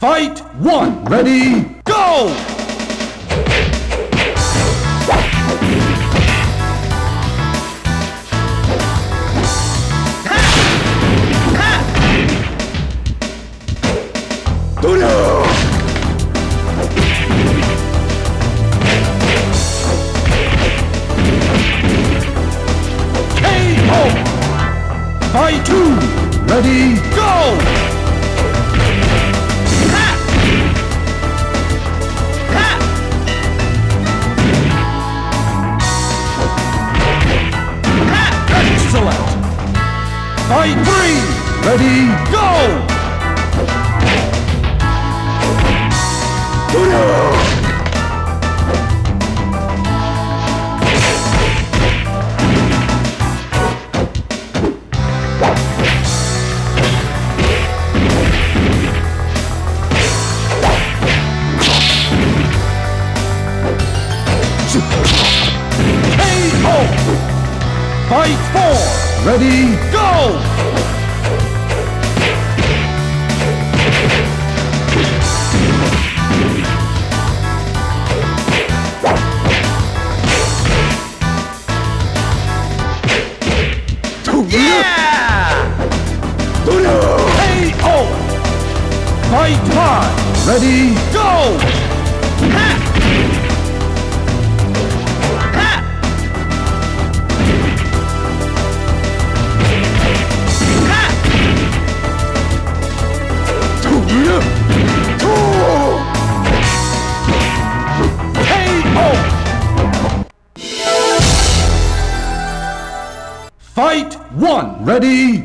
Fight one. Ready, go! Fight two. Ready, Ready,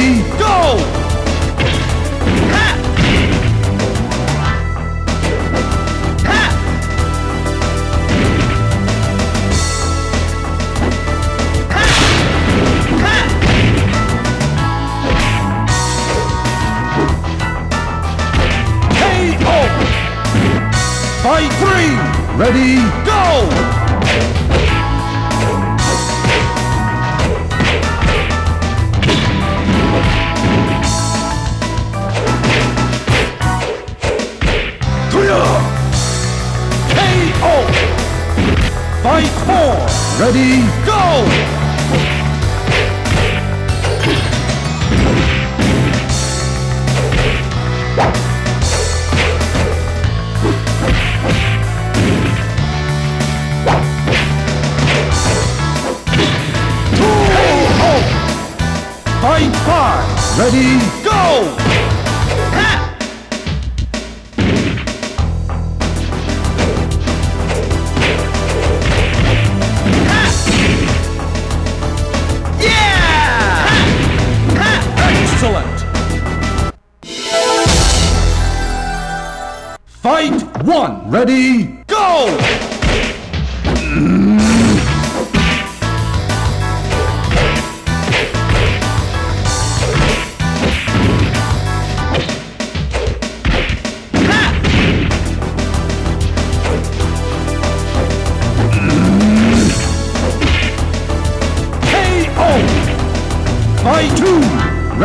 Ready,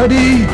Ready,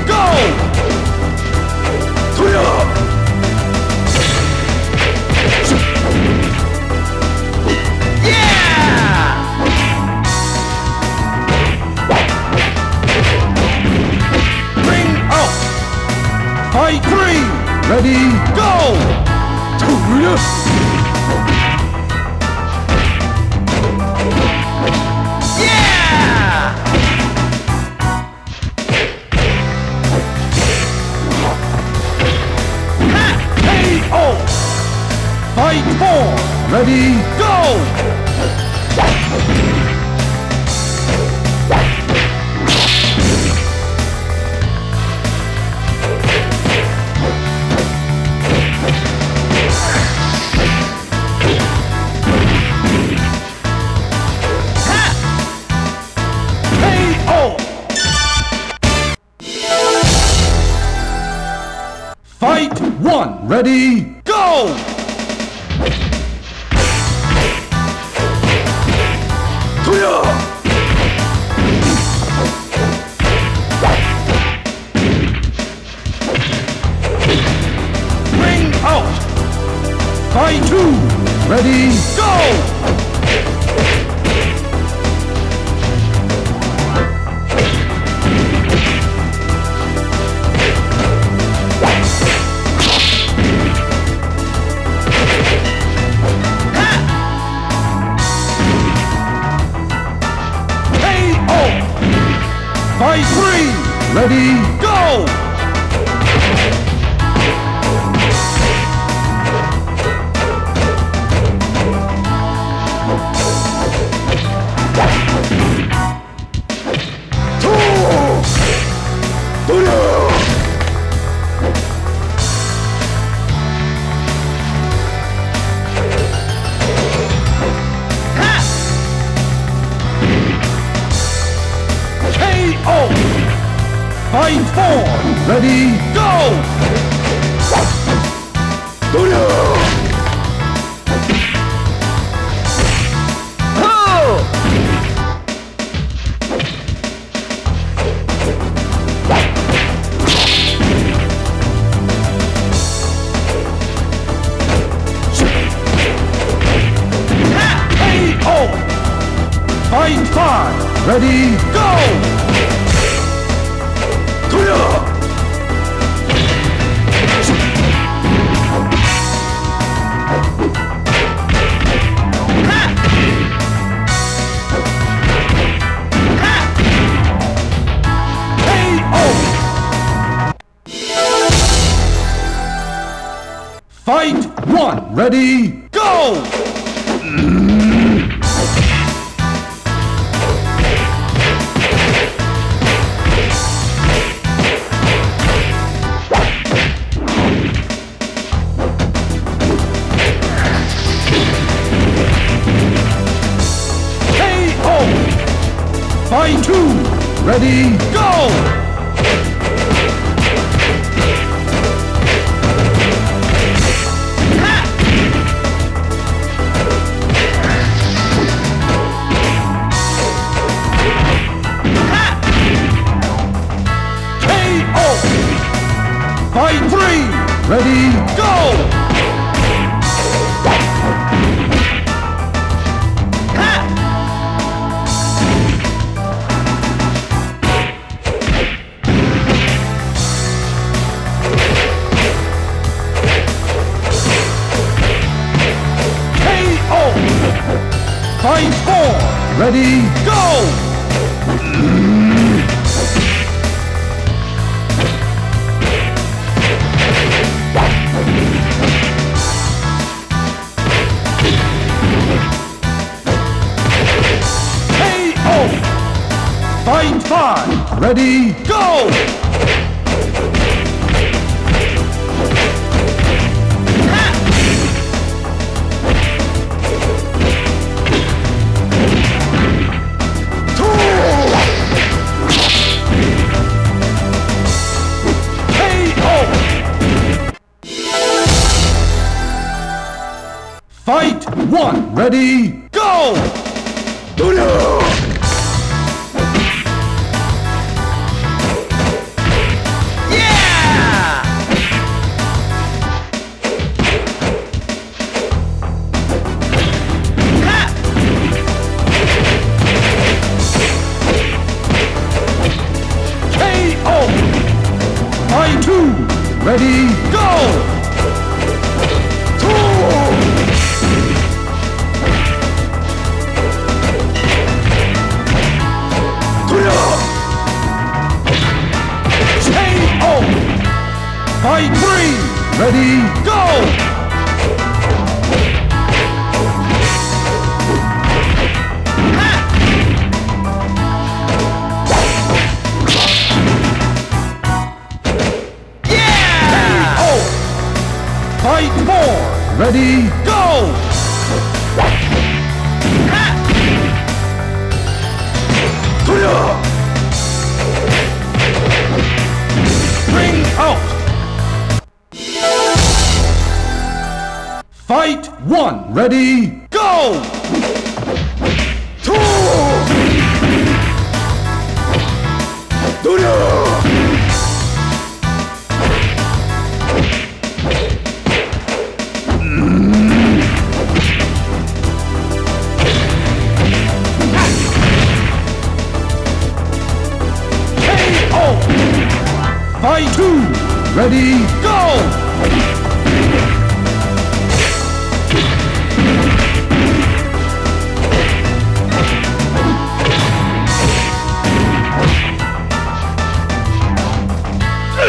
KO!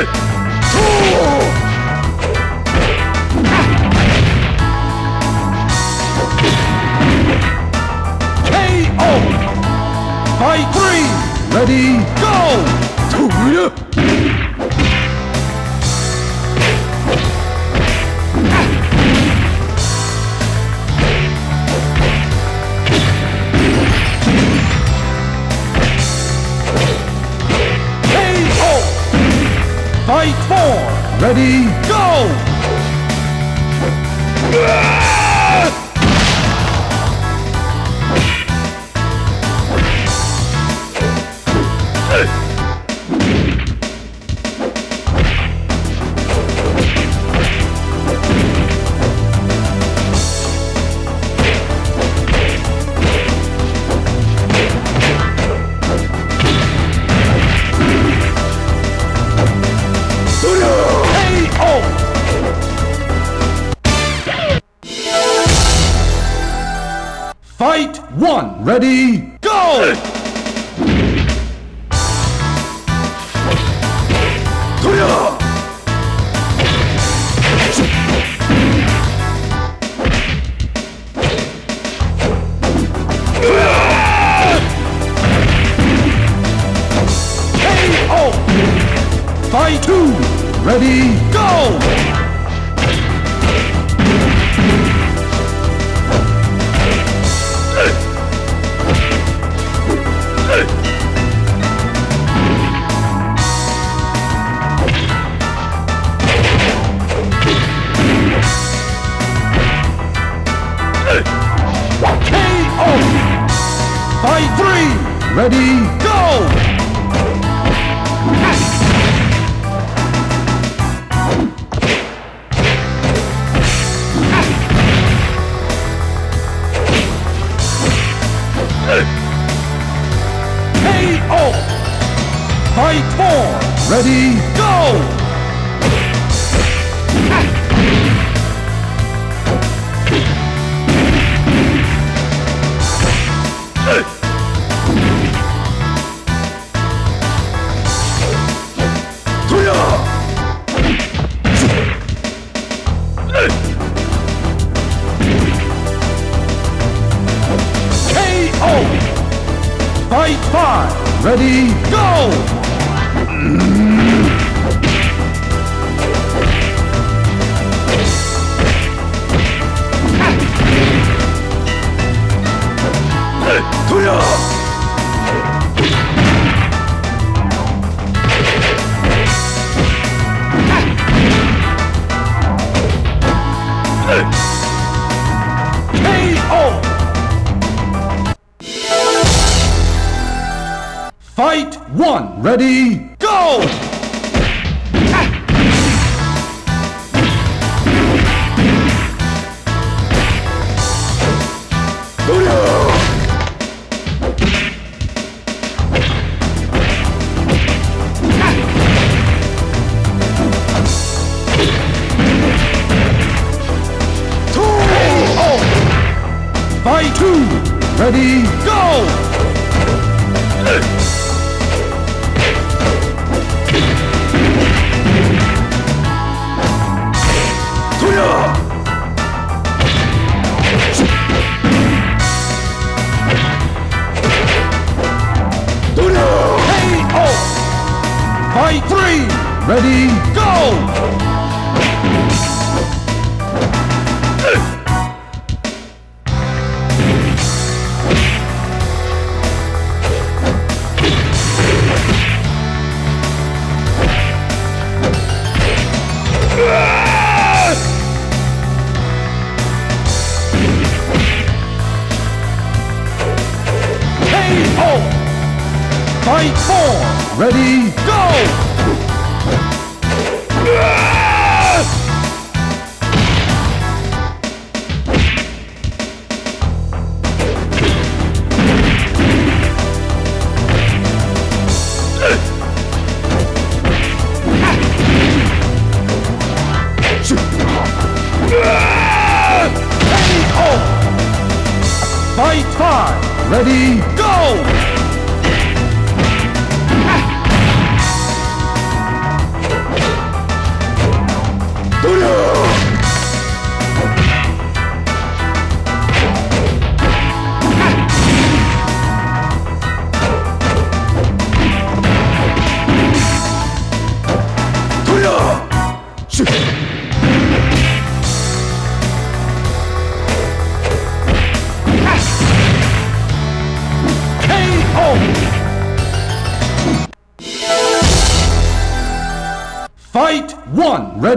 Fight three! Ready, Ready, go!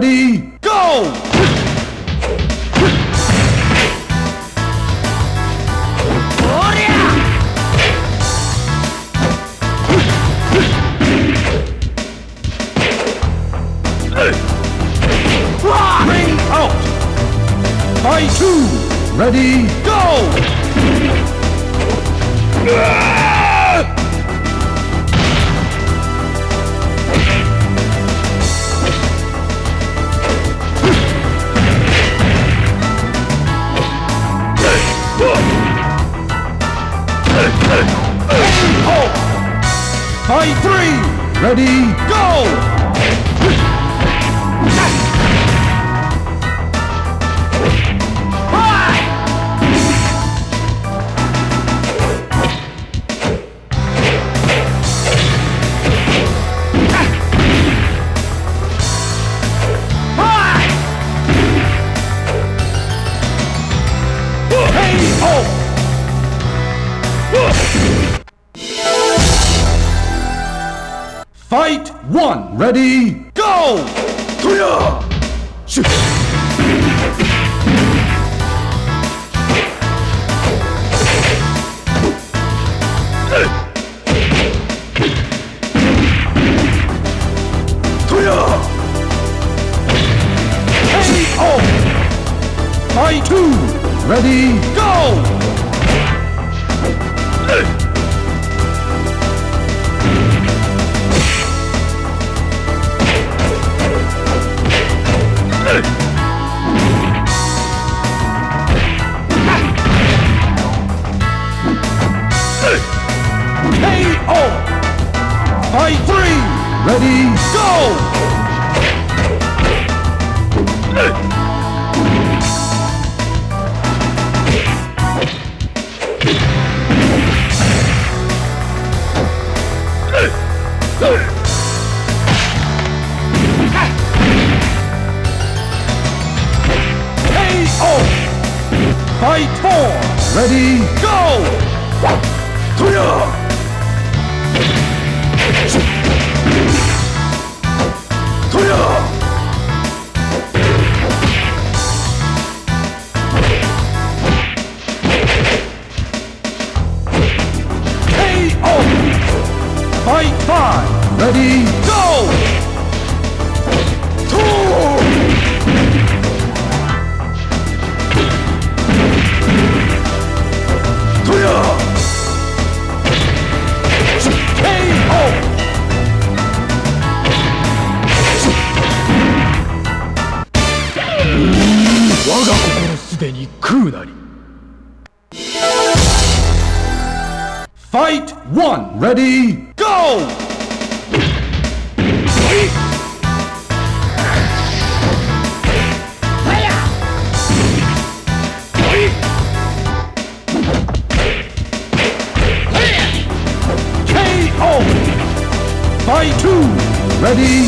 One! Ready? Go! Fight one. Ready? Go! Fight two! Ready?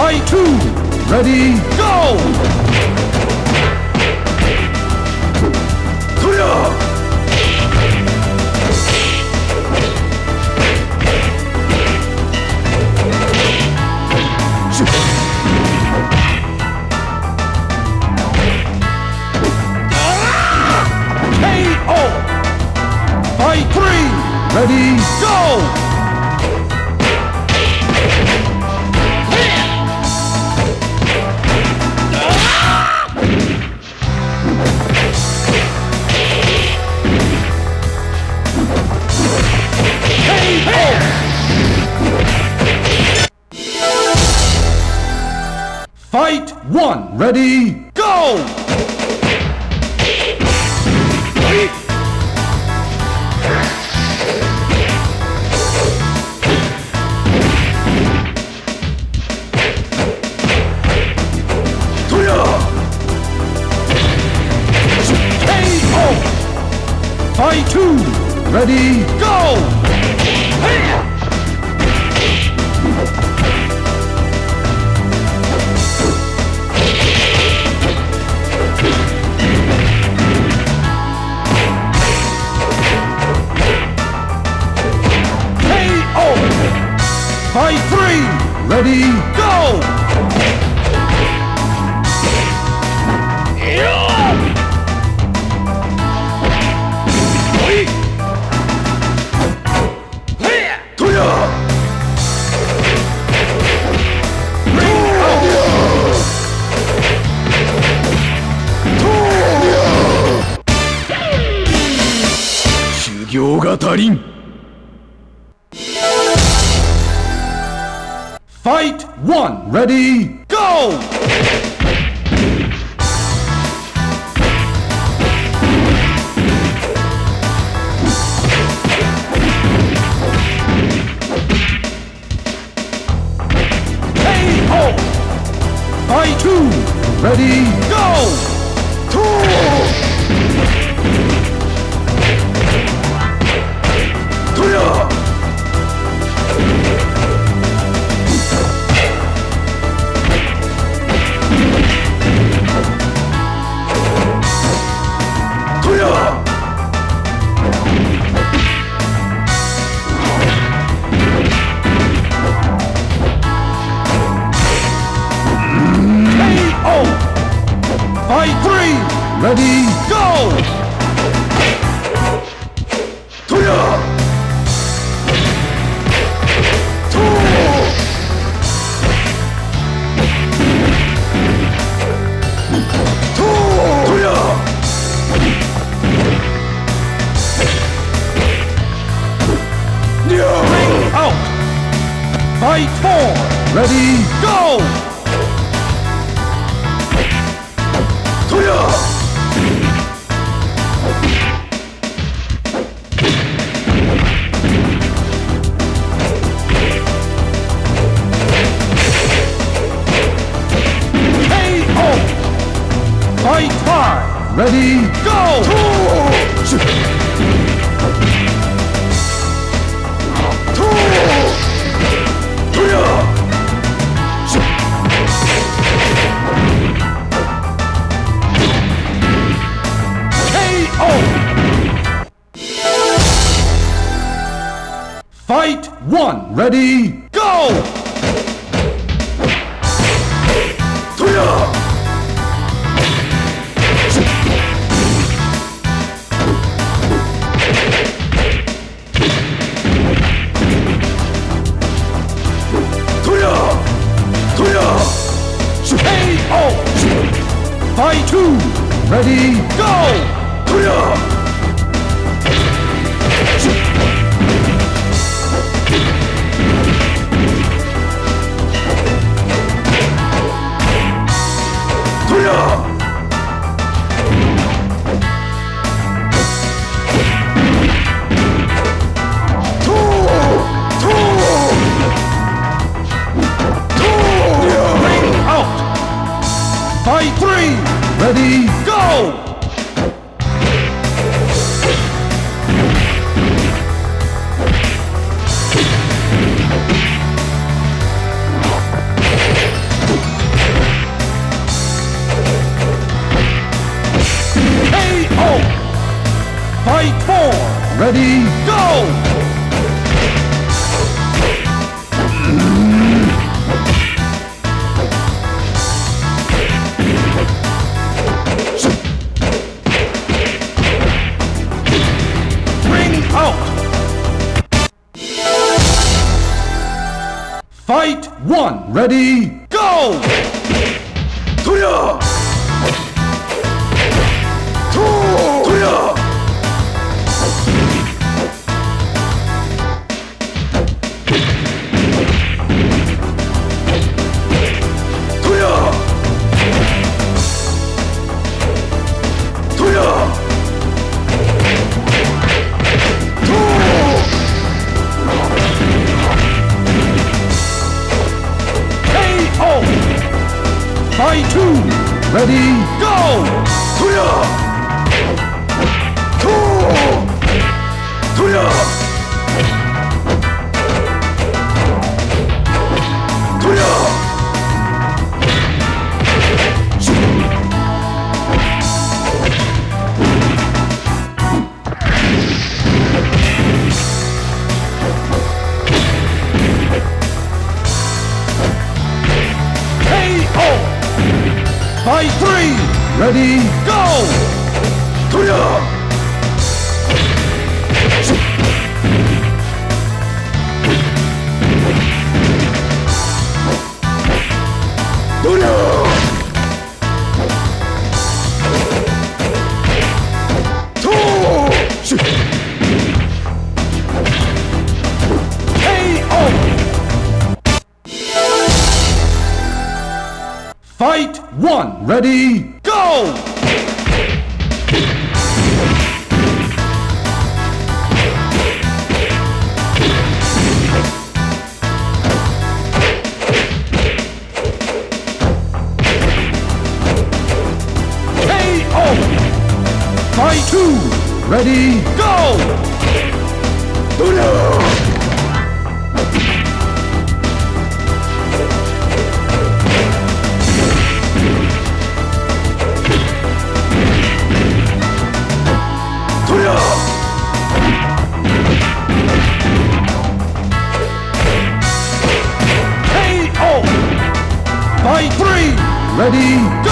Fight two! Ready, go! Clear! Ready? Fight 1 Ready Go! Ready? Go! Two! Buddy! Fight one. Ready? Go! K O. Fight two! Ready? Go! Doo-doo! Daddy.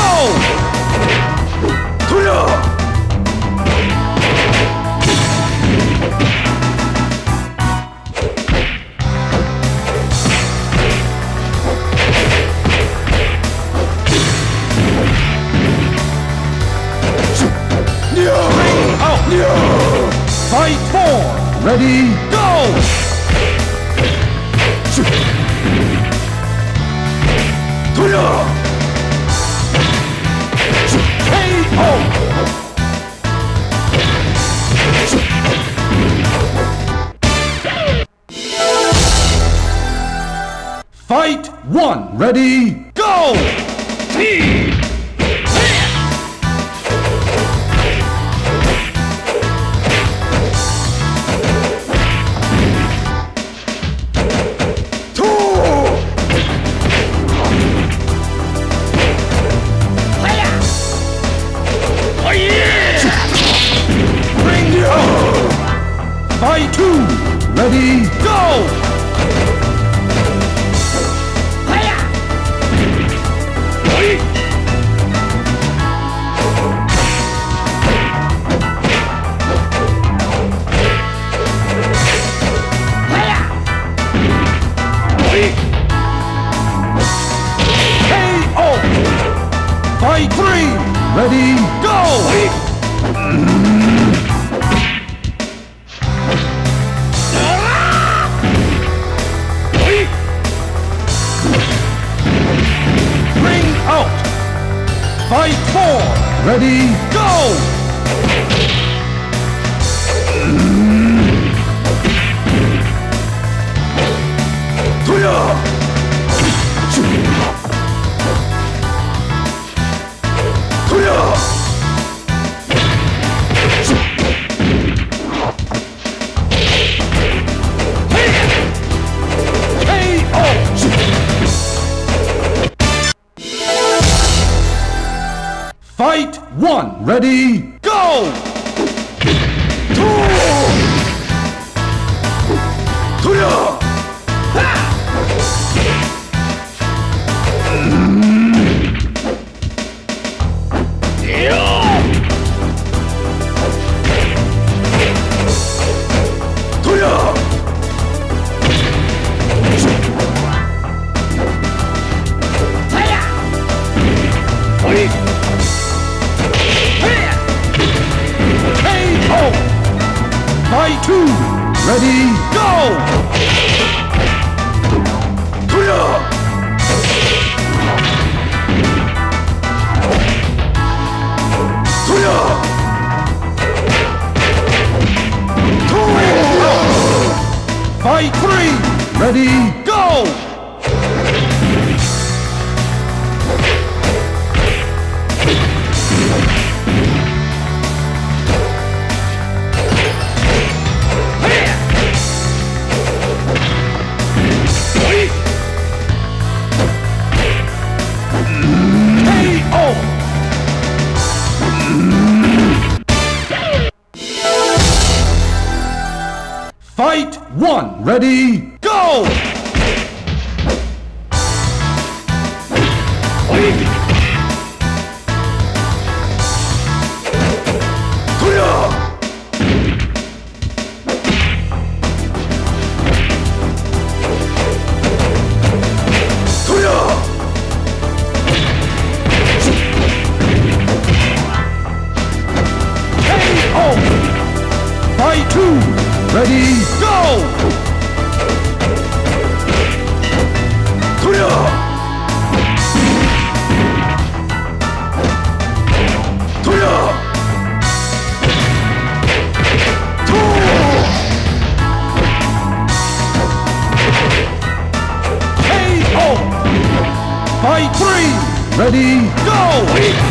Ready? Go!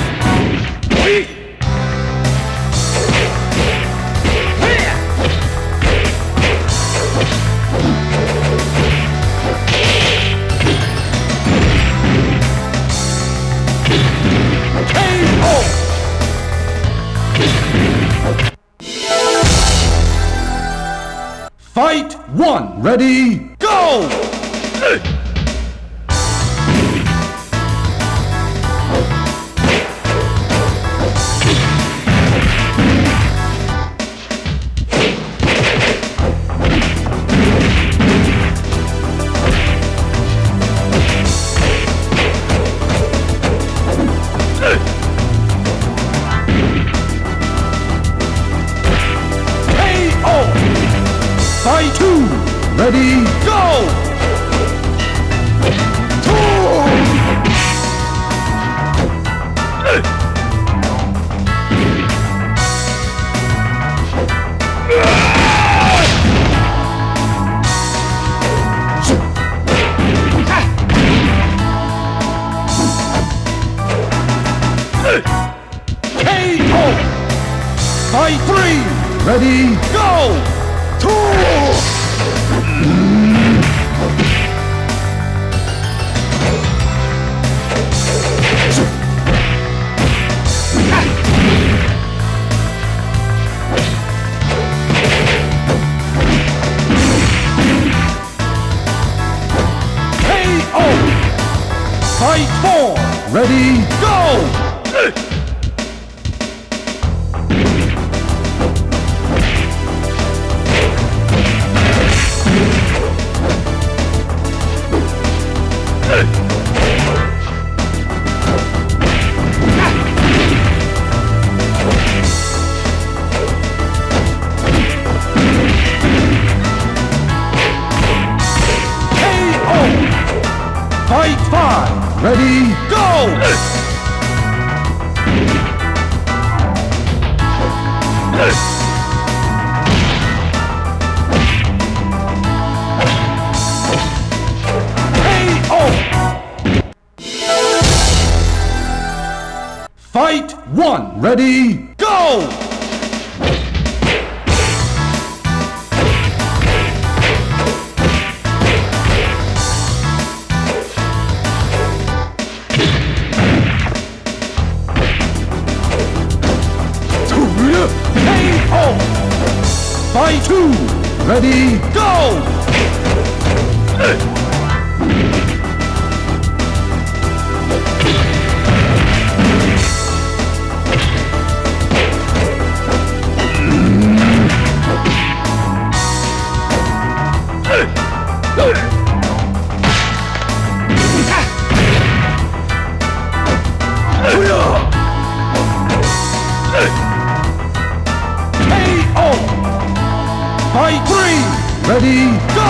Fight! Three! Ready! Go!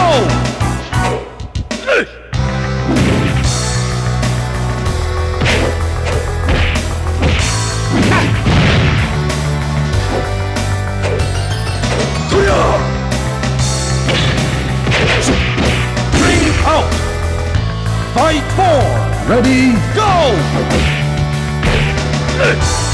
Fight four! Ready? Go!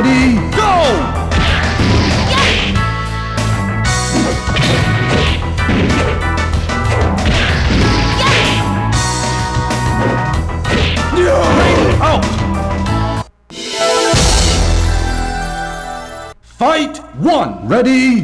Ready, go! Oh! Fight one! Ready?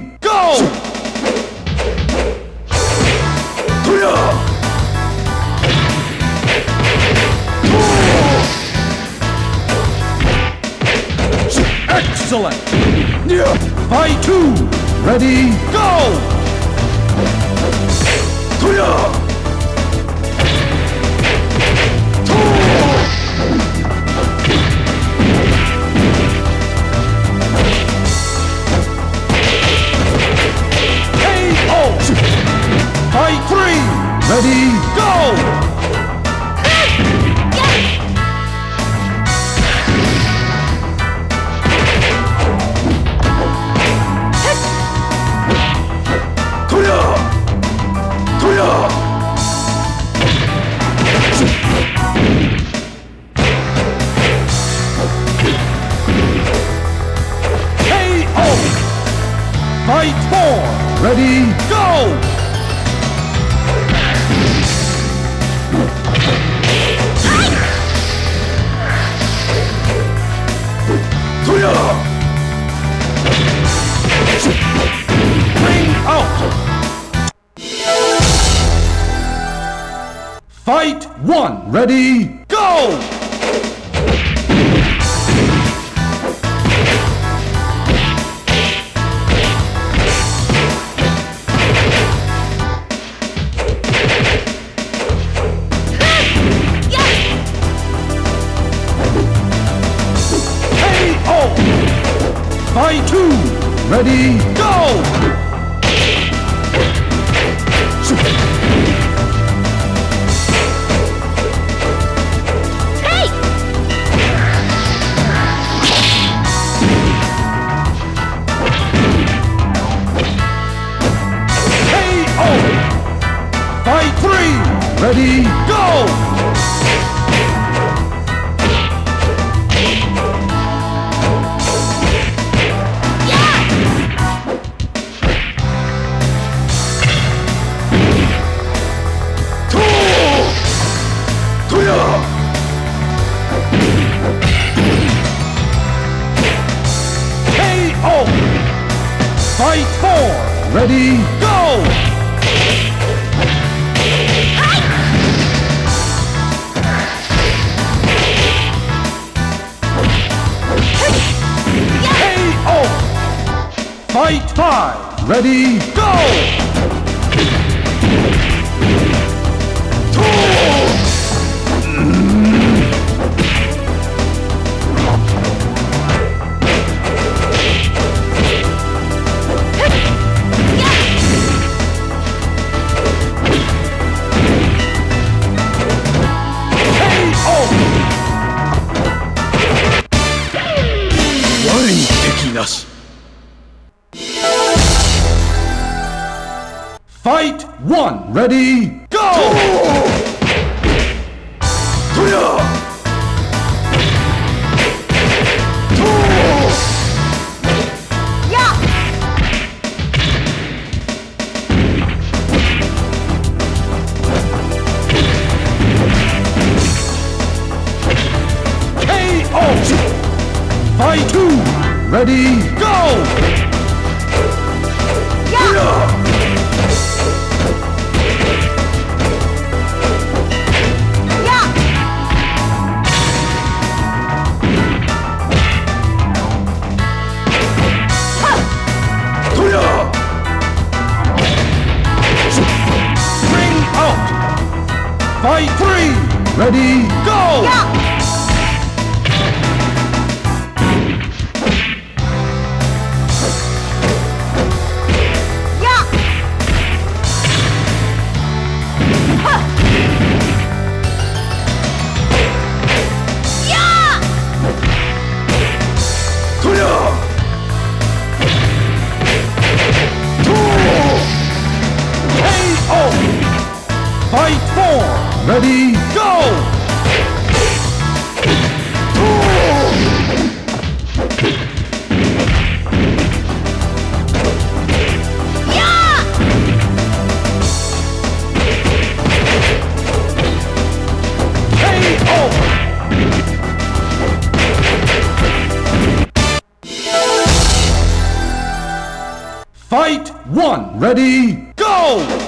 Fight one. Ready? Go! Fight two! Ready? Ready? Ready, go!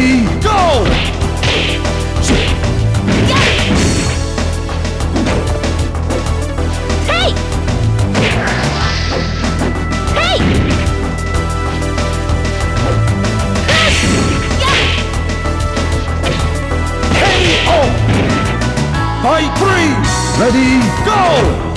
ready, go! Hey! By three! Ready, go!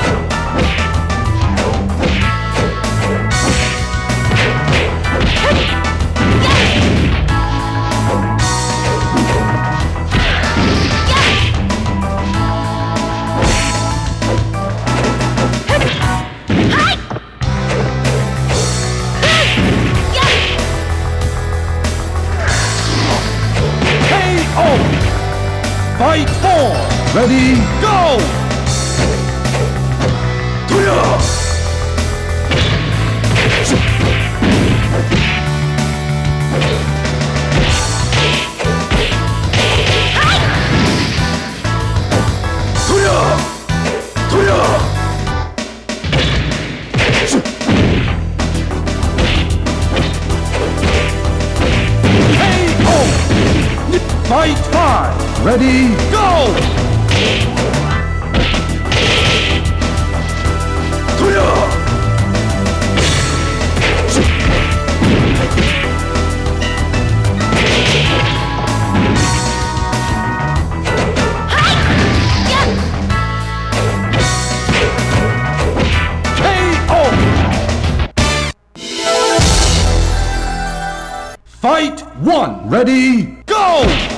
one, ready, go!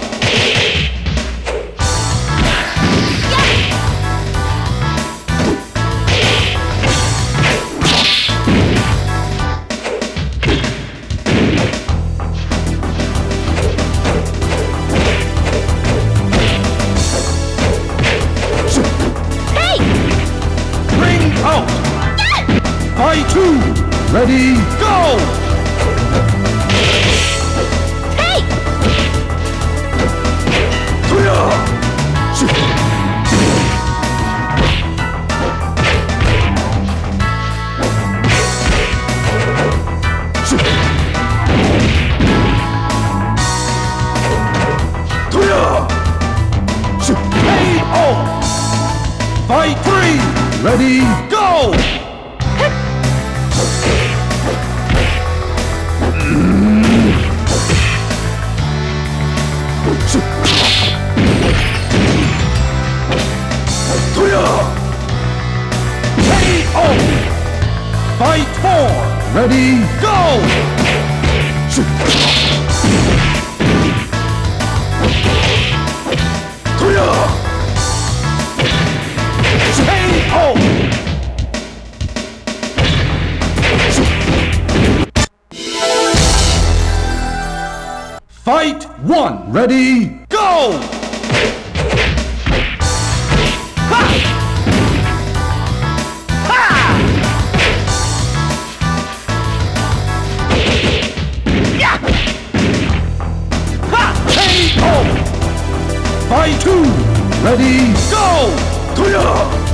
Ready, go! KO!